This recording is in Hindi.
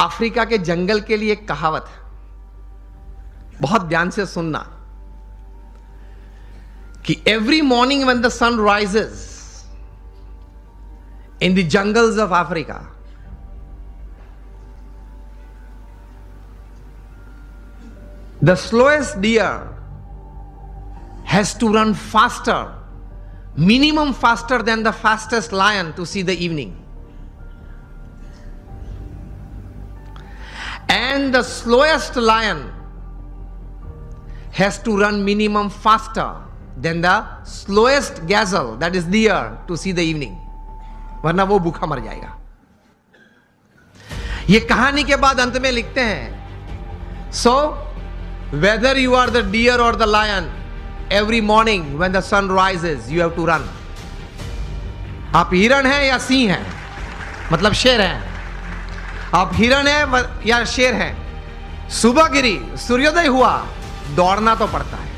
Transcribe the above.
अफ्रीका के जंगल के लिए एक कहावत है। बहुत ध्यान से सुनना कि every morning when the sun rises in the jungles of Africa the slowest deer has to run faster minimum faster than the fastest lion to see the evening And the slowest lion has to run minimum faster than the slowest gazelle, that is deer, to see the evening. वरना वो भूखा मर जाएगा ये कहानी के बाद अंत में लिखते हैं सो whether you are the deer or the lion, every morning when the sun rises, you have to run. आप हिरण हैं या सिंह हैं मतलब शेर हैं आप हिरण है या शेर है? सुबह गिरी सूर्योदय हुआ दौड़ना तो पड़ता है।